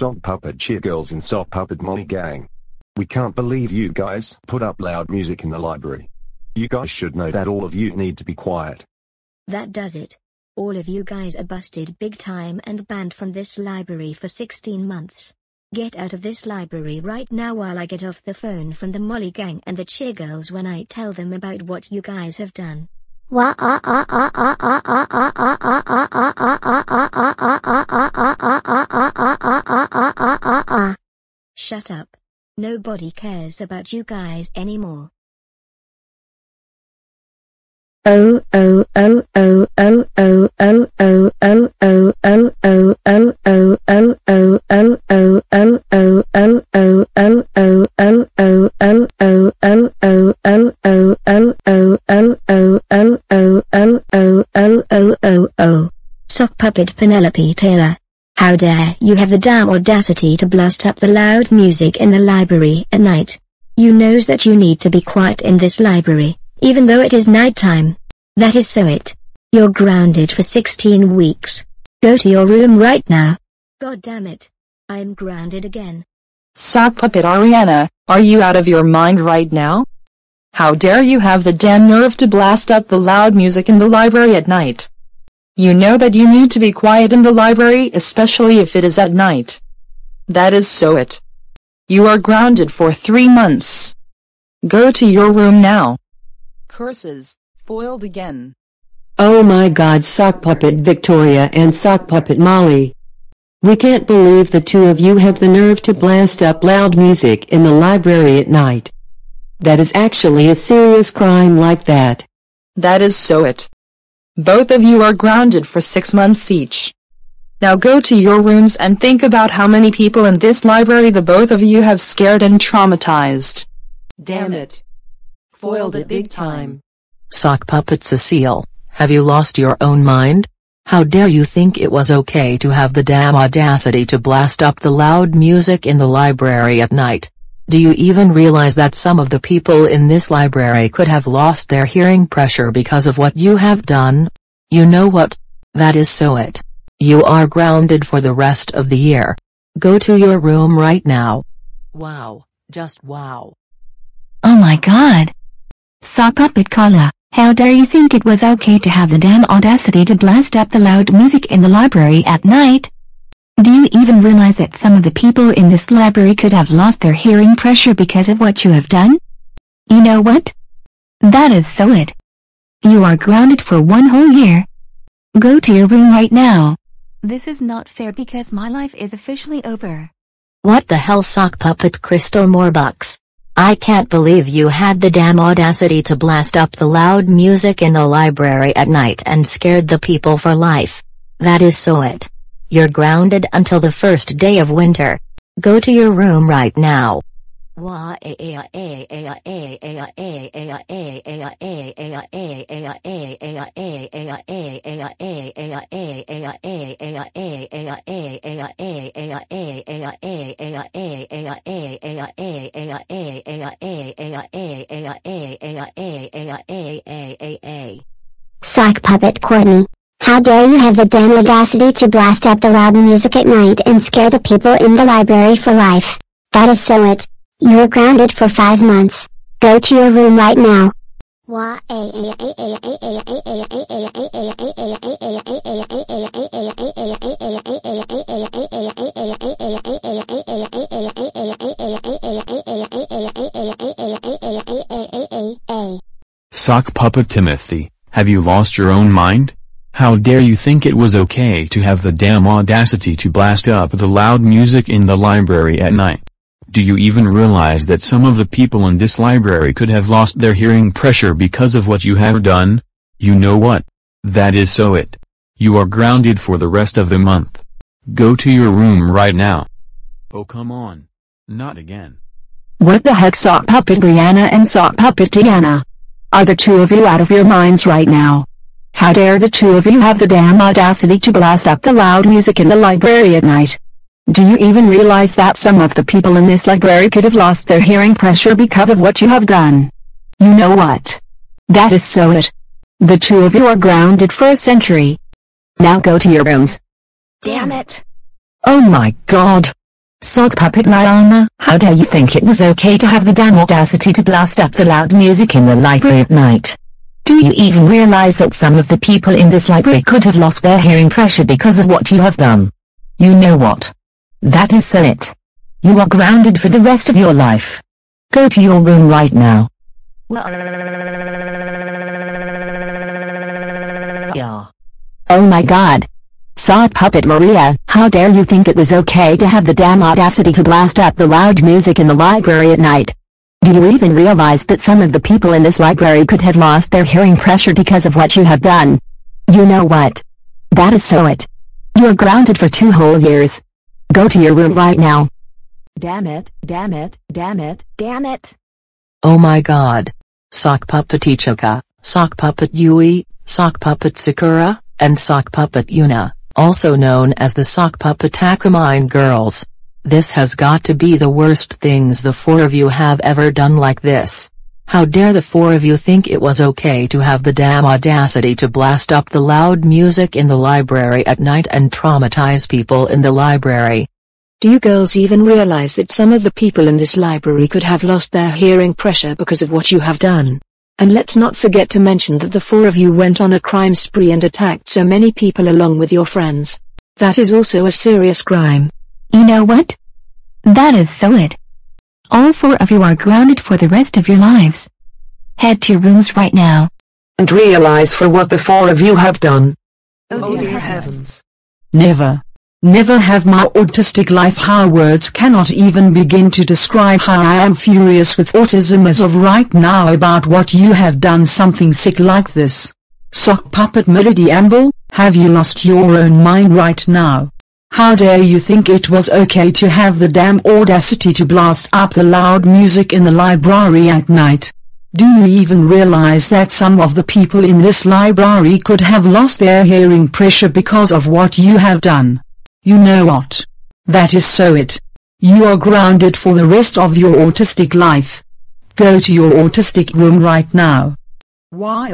Sock Puppet Cheer Girls and Sock Puppet Molly Gang. We can't believe you guys put up loud music in the library. You guys should know that all of you need to be quiet. That does it. All of you guys are busted big time and banned from this library for 16 months. Get out of this library right now while I get off the phone from the Molly gang and the cheer girls when I tell them about what you guys have done. Shut up. Nobody cares about you guys anymore. Sock puppet Penelope Taylor. How dare you have the damn audacity to blast up the loud music in the library at night. You knows that you need to be quiet in this library, even though it is nighttime. That is so it. You're grounded for 16 weeks. Go to your room right now. God damn it. I'm grounded again. Sock puppet Ariana, are you out of your mind right now? How dare you have the damn nerve to blast up the loud music in the library at night? You know that you need to be quiet in the library especially if it is at night. That is so it. You are grounded for three months. Go to your room now. Curses, foiled again. Oh my god sock puppet Victoria and sock puppet Molly. We can't believe the two of you have the nerve to blast up loud music in the library at night. That is actually a serious crime like that. That is so it. Both of you are grounded for six months each. Now go to your rooms and think about how many people in this library the both of you have scared and traumatized. Damn it. Foiled it big time. Sock Puppet Cecile, have you lost your own mind? How dare you think it was okay to have the damn audacity to blast up the loud music in the library at night? Do you even realize that some of the people in this library could have lost their hearing pressure because of what you have done? You know what? That is so it. You are grounded for the rest of the year. Go to your room right now. Wow, just wow. Oh my god. Sock Carla, how dare you think it was okay to have the damn audacity to blast up the loud music in the library at night? Do you even realize that some of the people in this library could have lost their hearing pressure because of what you have done? You know what? That is so it. You are grounded for one whole year. Go to your room right now. This is not fair because my life is officially over. What the hell sock puppet Crystal Morbucks? I can't believe you had the damn audacity to blast up the loud music in the library at night and scared the people for life. That is so it. You're grounded until the first day of winter. Go to your room right now. Sock puppet Courtney. How dare you have the damn audacity to blast up the loud music at night and scare the people in the library for life. That is so it. You are grounded for five months. Go to your room right now. Sock Puppet Timothy, have you lost your own mind? How dare you think it was okay to have the damn audacity to blast up the loud music in the library at night? Do you even realize that some of the people in this library could have lost their hearing pressure because of what you have done? You know what? That is so it. You are grounded for the rest of the month. Go to your room right now. Oh come on. Not again. What the heck Sock Puppet Brianna and Sock Puppet Tiana? Are the two of you out of your minds right now? How dare the two of you have the damn audacity to blast up the loud music in the library at night? Do you even realize that some of the people in this library could have lost their hearing pressure because of what you have done? You know what? That is so it. The two of you are grounded for a century. Now go to your rooms. Damn it. Oh my god. Sock Puppet Liana, how dare you think it was okay to have the damn audacity to blast up the loud music in the library at night? Do you even realize that some of the people in this library could have lost their hearing pressure because of what you have done? You know what? That is so it. You are grounded for the rest of your life. Go to your room right now. Yeah. Oh my god. Saw Puppet Maria, how dare you think it was okay to have the damn audacity to blast up the loud music in the library at night? Do you even realize that some of the people in this library could have lost their hearing pressure because of what you have done? You know what? That is so it. You are grounded for two whole years. Go to your room right now. Damn it, damn it, damn it, damn it. Oh my god. Sock Puppet Ichika, Sock Puppet Yui, Sock Puppet Sakura, and Sock Puppet Yuna, also known as the Sock Puppet Takamine Girls. This has got to be the worst things the four of you have ever done like this. How dare the four of you think it was okay to have the damn audacity to blast up the loud music in the library at night and traumatize people in the library. Do you girls even realize that some of the people in this library could have lost their hearing pressure because of what you have done? And let's not forget to mention that the four of you went on a crime spree and attacked so many people along with your friends. That is also a serious crime. You know what? That is so it. All four of you are grounded for the rest of your lives. Head to your rooms right now. And realize for what the four of you have done. Oh dear heavens. Never. Never have my autistic life how words cannot even begin to describe how I am furious with autism as of right now about what you have done something sick like this. Sock puppet Melody Amble, have you lost your own mind right now? How dare you think it was okay to have the damn audacity to blast up the loud music in the library at night? Do you even realize that some of the people in this library could have lost their hearing pressure because of what you have done? You know what? That is so it. You are grounded for the rest of your autistic life. Go to your autistic room right now. Why?